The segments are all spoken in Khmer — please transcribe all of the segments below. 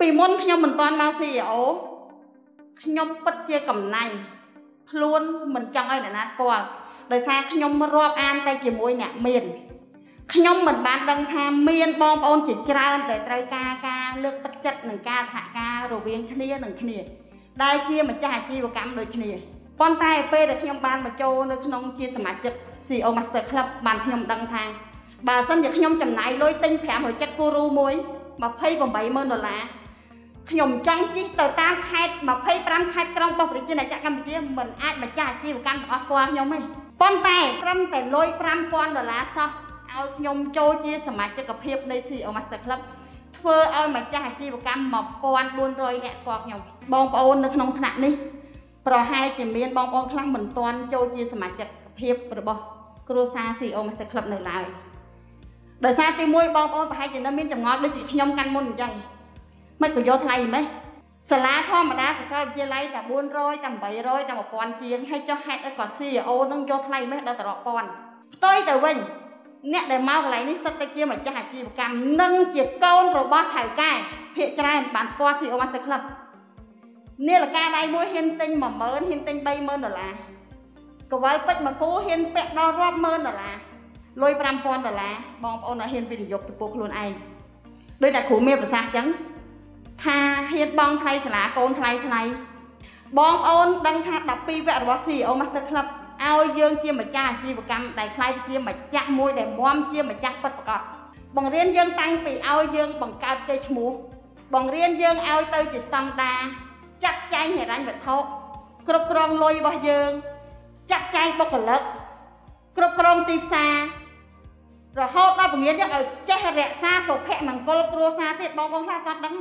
ពីមុនខ្ញុំមិនទាន់មក CEO ខ្ញុំពិតជាកំណាញ់ខ្លួនមិនចង់ឲ្យអ្នកណាស្គាល់ដោយសារខ្ញុំរាប់អានតែជាមួយអ្នកមានខ្ញុំមិនបានដឹងថាមានបងប្អូនជាច្រើនដែលត្រូវការការលើកទឹកចិត្តនិងការសហការរវាងគ្នានឹងគ្នា ដែលជាម្ចាស់អាជីវកម្មដូចគ្នាប៉ុន្តែពេលដែលខ្ញុំបានបញ្ចូលនៅក្នុងជាសមាជិក CEO Master Club បានខ្ញុំដឹងថាបើសិនជាខ្ញុំចំណាយលុយទិញ570គូរូមួយ280,000ដុល្លារ ខ្ញុំចង់ជិះទៅតាមខេត្ត25ខេត្តក្រុងរបស់ប្រជាណាចក្រកម្ពុជាមិនអាចម្ចាស់អាជីវកម្មទាំងអស់ស្គាល់ខ្ញុំទេប៉ុន្តែត្រឹមតែលុយ5000ដុល្លារសោះឲ្យខ្ញុំចូលជាសមាជិកភាពនៃ CEO Master Club ធ្វើឲ្យម្ចាស់អាជីវកម្ម1400អ្នកស្គាល់ខ្ញុំបងប្អូននៅក្នុងថ្នាក់នេះប្រហែលជាមានបងប្អូនខ្លះមិនទាន់ចូលជាសមាជិកភាពរបស់គ្រួសារ CEO Master Club នៅឡើយដោយសារទី1បងប្អូនប្រហែលជានៅមានចម្ងល់ដូចជាខ្ញុំកាន់មុនអញ្ចឹង មិនក៏យកថ្លៃម៉េចសាលាធម្មតាសាកលវិទ្យាល័យតែ400តែ800តែ1000ជាងហើយចុះហេតុអីក៏ CEO នឹងយកថ្លៃម៉េចដល់តែរាប់ពាន់ផ្ទុយទៅវិញអ្នកដែលមកកន្លែងនេះសិតតែជាម្ចាស់អាជីវកម្មនិងជាកូនរបស់ថៅកែភាកច្រើនបានស្គាល់ CEO Master Club នាឡិកាដៃមួយហ៊ានទិញ10000ហ៊ានទិញ30000ដុល្លារកវលពេជ្រមួយគូហ៊ានពាក់ដល់រាប់ម៉ឺនដុល្លារលុយ5000ដុល្លារបងប្អូនឲ្យហ៊ានវិនិយោគទៅពួកខ្លួនឯងដោយតែគ្រូមានប្រសាសន៍អញ្ចឹង ថាហ៊ានបងថ្លៃសាលាកូនថ្លៃថ្លៃបងប្អូនដឹងថា12វគ្គរបស់ CEO Master Club ឲ្យយើងជាម្ចាស់អាជីវកម្មដែលខ្លាយទៅជាម្ចាស់មួយដែលមមជាម្ចាស់ពិតប្រាកដបង្រៀនយើងតាំងពីឲ្យយើងបង្កើតកេរ្តិ៍ឈ្មោះបង្រៀនយើងឲ្យទៅជាស្តង់ដាចាត់ចែងហិរញ្ញវត្ថុគ្រប់គ្រងលុយរបស់យើងចាត់ចែងបុគ្គលិកគ្រប់គ្រងទីផ្សាររហូតដល់បង្រៀនយើងឲ្យចេះរក្សាសុភមង្គលគ្រួសារទៀតបងប្អូនខ្លះគាត់ដឹង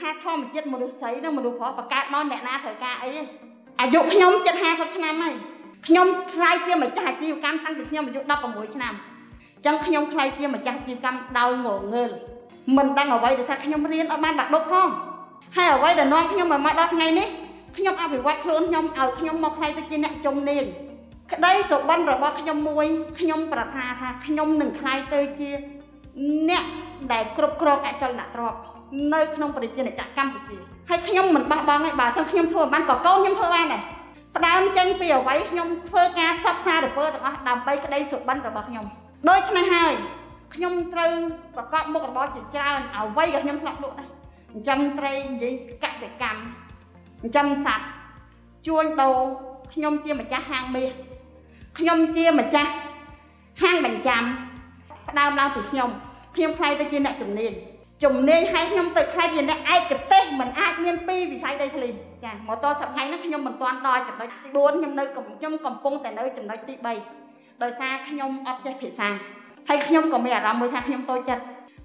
ថាធម្មជាតិមនុស្សស្រីនិងមនុស្សប្រុសបង្កើតមកអ្នកណាត្រូវការអីអាយុខ្ញុំជិត50ឆ្នាំហើយខ្ញុំខ្លាយជាម្ចាស់អាជីវកម្មតាំងពីខ្ញុំអាយុ16ឆ្នាំអញ្ចឹងខ្ញុំខ្លាយជាម្ចាស់អាជីវកម្មដោយងងើលមិនដឹងអ្វីដោយសារខ្ញុំរៀនអត់បានបាក់ដប់ផងហើយអ្វីដែលនាំខ្ញុំមកដល់ថ្ងៃនេះខ្ញុំអភិវឌ្ឍខ្លួនខ្ញុំឲ្យខ្ញុំមកខ្លាយទៅជាអ្នកជំនាញក្តីសុបិនរបស់ខ្ញុំមួយខ្ញុំប្រាថ្នាថាខ្ញុំនឹងខ្លាយទៅជាអ្នកដែលគ្រប់គ្រងអចលនទ្រព្យ នៅក្នុងប្រជាណាចក្រកម្ពុជាហើយខ្ញុំមិនបោះបង់ទេបើសិនខ្ញុំធ្វើបានក៏កូនខ្ញុំធ្វើបានដែរផ្ដើមចេញពីអ្វីខ្ញុំធ្វើការសបសារពើទាំងអស់ដើម្បីក្តីសុបិនរបស់ខ្ញុំដូច្នេះហើយខ្ញុំត្រូវប្រកបមុខរបរជាច្រើនអ្វីក៏ខ្ញុំធ្លាប់លក់ដែរចិញ្ចឹមត្រីនិយាយកសិកម្មចិញ្ចឹមសត្វជួញដូរខ្ញុំជាម្ចាស់ហាងមាសខ្ញុំជាម្ចាស់ហាងបញ្ចាំផ្ដើមឡើងពីខ្ញុំខ្ញុំខ្លាយទៅជាអ្នកជំនាញ ជំនាញឲ្យខ្ញុំទៅខ្លាយជាអ្នកឯកទេសមិនអាចមានពីរវិស័យដីធ្លីចាមកតសប្តាហ៍នេះខ្ញុំមិនទាន់ដល់ចំណុចទី4ខ្ញុំនៅខ្ញុំកំពុងតែនៅចំណុចទី3ដោយសារខ្ញុំអត់ចេះភាសាហើយខ្ញុំក៏មានអារម្មណ៍មួយថាខ្ញុំតូចចិត្ត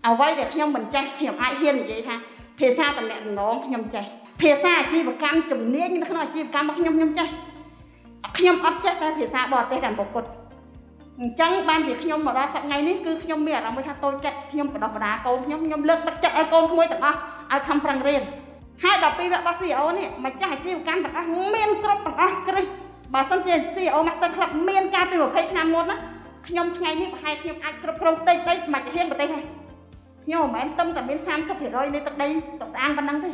អ្វីដែលខ្ញុំមិនចេះខ្ញុំអាចហ៊ាននិយាយថាភាសាតំណែងតំណងខ្ញុំចេះភាសាអាជីវកម្មជំនាញនៅក្នុងអាជីវកម្មរបស់ខ្ញុំខ្ញុំចេះខ្ញុំអត់ចេះតែភាសាបរទេសតែពុទ្ធ អញ្ចឹងបានជាខ្ញុំមកដល់សប្តាហ៍នេះគឺខ្ញុំមានអារម្មណ៍ថាតូចចិត្តខ្ញុំបដោះបដាកូនខ្ញុំខ្ញុំលើកទឹកចិត្តឲ្យកូនក្មួយទាំងអស់ឲ្យខំប្រឹងរៀនហើយដល់ពីវគ្គរបស់ CEO នេះម្ចាស់អាជីវកម្មទាំងអស់មានគ្រប់ទាំងអស់គ្រឹះបើសិនជា CEO Master Club មានការពី20ឆ្នាំមុនណាខ្ញុំថ្ងៃនេះប្រហែលខ្ញុំអាចគ្រប់គ្រងតិចតិចមិនហ៊ានប្រទេសទេខ្ញុំមិនមែនទឹមតែមាន30%នៃទឹកដីទឹកស្អាងប៉ុណ្ណឹងទេ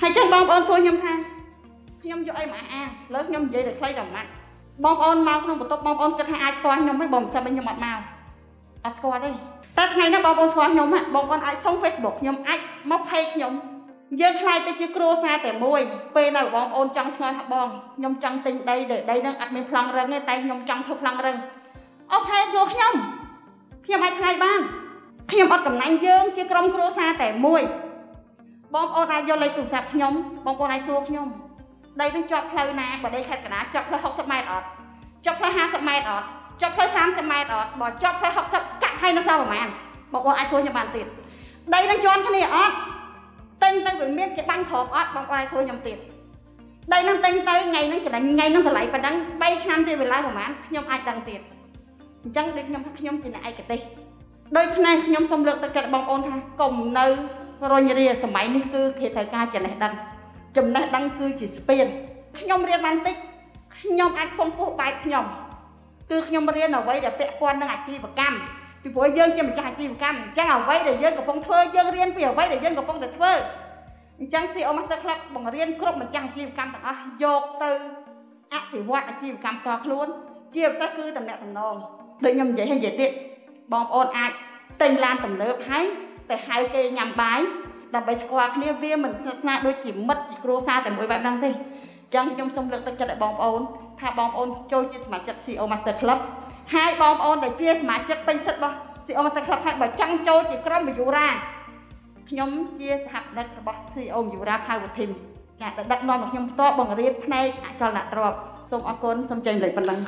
ហើយចឹងបងប្អូនសួរខ្ញុំថាខ្ញុំយកអីមកអាងលើខ្ញុំនិយាយតែខ្លីតែម៉ាត់ បងប្អូនមកក្នុងបន្ទប់បងប្អូនគិតថាអាចស្គាល់ខ្ញុំទេបើមិនសិនខ្ញុំអត់មកអត់ស្គាល់ទេតែថ្ងៃនេះបងប្អូនស្គាល់ខ្ញុំបងប្អូនអាចសុំ Facebook ខ្ញុំអាចមក page ខ្ញុំយើងខ្លាយទៅជាគ្រួសារតែមួយពេលដែលបងប្អូនចង់ឆ្ងល់ថាបងខ្ញុំចង់ទិញដីដែលដីនឹងអត់មានប្លង់រឹងទេតែខ្ញុំចង់ធ្វើប្លង់រឹងអូខេសួរខ្ញុំខ្ញុំអាចឆ្លើយបានខ្ញុំអត់កំណាញ់យើងជាក្រុមគ្រួសារតែមួយបងប្អូនអាចយកលេខទូរស័ព្ទខ្ញុំបងប្អូនអាចសួរខ្ញុំ ដីនឹងជាប់ផ្លូវណាបើដីខេត្តកណ្ដាលជាប់ផ្លូវ60ម៉ែត្រអត់ជាប់ផ្លូវ50ម៉ែត្រអត់ជាប់ផ្លូវ30ម៉ែត្រអត់បើជាប់ផ្លូវ60កាត់ឲ្យនៅសល់ប្រហែលបងប្អូនអាចសួរខ្ញុំបានទៀតដីនឹងជាន់គ្នាអត់ទិញទៅវាមានគេបាញ់ក្របអត់បងប្អូនអាចសួរខ្ញុំទៀតដីនឹងទិញទៅថ្ងៃនឹងចំណេញថ្ងៃនឹងតម្លៃប៉ុណ្ណឹង3ឆ្នាំទៀតវាឡើងប្រហែលខ្ញុំអាចដឹងទៀតអញ្ចឹងដូចខ្ញុំថាខ្ញុំជាអ្នកឯកទេសដូច្នេះខ្ញុំសូមលើកទឹកចិត្តបងប្អូនថាកុំនៅរញរាសម័យនេះគឺគេត្រូវការចំណេះដឹង ចំណេះដឹងគឺជាស្ពានខ្ញុំរៀនបានតិចខ្ញុំអាចពងពោះបែបខ្ញុំគឺខ្ញុំរៀនអ្វីដែលពាក់ព័ន្ធនឹងអាជីវកម្មពីព្រោះយើងជាម្ចាស់អាជីវកម្មអញ្ចឹងអ្វីដែលយើងកំពុងធ្វើយើងរៀនពីអ្វីដែលយើងកំពុងតែធ្វើអញ្ចឹង CEO Master Club បង្រៀនគ្រប់ម្ចាស់អាជីវកម្មទាំងអស់យកទៅអភិវឌ្ឍអាជីវកម្មផ្ទាល់ខ្លួន ជាពិសេសគឺតំណែងតំណងដូចខ្ញុំនិយាយឲ្យនិយាយទៀតបងប្អូនអាចទិញឡានទំនើបហើយទៅហៅគេញ៉ាំបាយ ដើម្បីស្គាល់គ្នាវាមិនស្និទ្ធស្នាលដូចជាមិត្តគ្រួសារតែមួយបែបហ្នឹងទេអញ្ចឹងខ្ញុំសូមលើកទឹកចិត្តឲ្យបងប្អូនថាបងប្អូនចូលជាសមាជិក CEO Master Club ហើយបងប្អូនដែលជាសមាជិកពេញសិទ្ធិរបស់ CEO Master Club ហើយបើចង់ចូលជាក្រុមមយូរ៉ាខ្ញុំជាសហបណ្ឌិតរបស់ CEO មយូរ៉ា Power Team ចាដឹកនាំរបស់ខ្ញុំផ្ទាល់បង្រៀនផ្នែកអចលនទ្រព្យសូមអរគុណសូមចេញលេខប៉ុណ្ណឹង